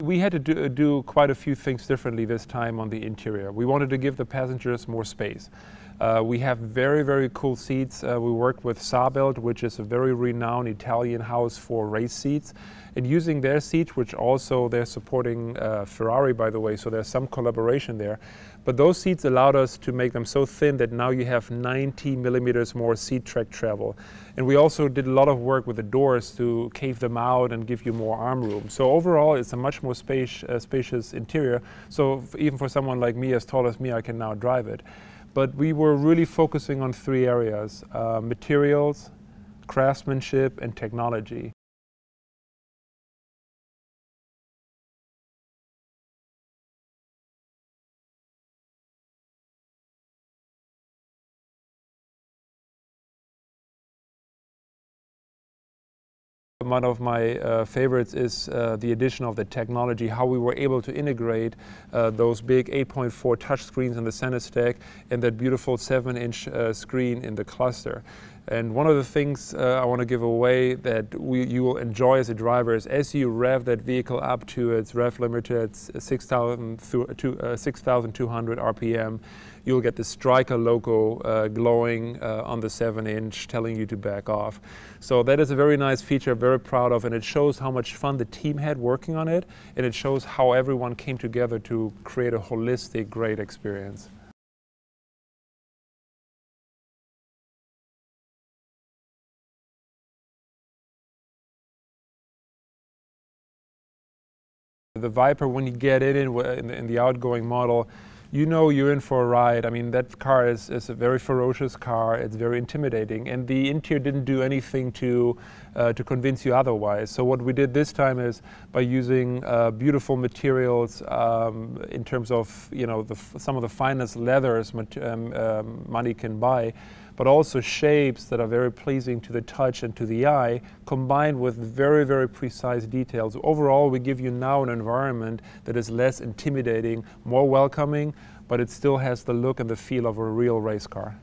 We had to do, uh, do, quite a few things differently this time on the interior. We wanted to give the passengers more space. Uh, we have very, very cool seats. Uh, we work with Sabelt, which is a very renowned Italian house for race seats. And using their seats, which also they're supporting uh, Ferrari, by the way, so there's some collaboration there. But those seats allowed us to make them so thin that now you have 90 millimeters more seat track travel. And we also did a lot of work with the doors to cave them out and give you more arm room. So overall, it's a much more space, uh, spacious interior. So even for someone like me, as tall as me, I can now drive it but we were really focusing on three areas, uh, materials, craftsmanship, and technology. One of my uh, favorites is uh, the addition of the technology, how we were able to integrate uh, those big 8.4 touch screens in the center stack and that beautiful 7-inch uh, screen in the cluster. And one of the things uh, I want to give away that we, you will enjoy as a driver is as you rev that vehicle up to its rev limiter at 6,200 uh, 6, RPM, you'll get the Stryker logo uh, glowing uh, on the 7-inch telling you to back off. So that is a very nice feature, very proud of, and it shows how much fun the team had working on it, and it shows how everyone came together to create a holistic, great experience. The Viper, when you get in, in, in the outgoing model, you know you're in for a ride. I mean, that car is, is a very ferocious car. It's very intimidating. And the interior didn't do anything to, uh, to convince you otherwise. So what we did this time is by using uh, beautiful materials um, in terms of, you know, the, some of the finest leathers um, um, money can buy, but also shapes that are very pleasing to the touch and to the eye, combined with very, very precise details. Overall, we give you now an environment that is less intimidating, more welcoming, but it still has the look and the feel of a real race car.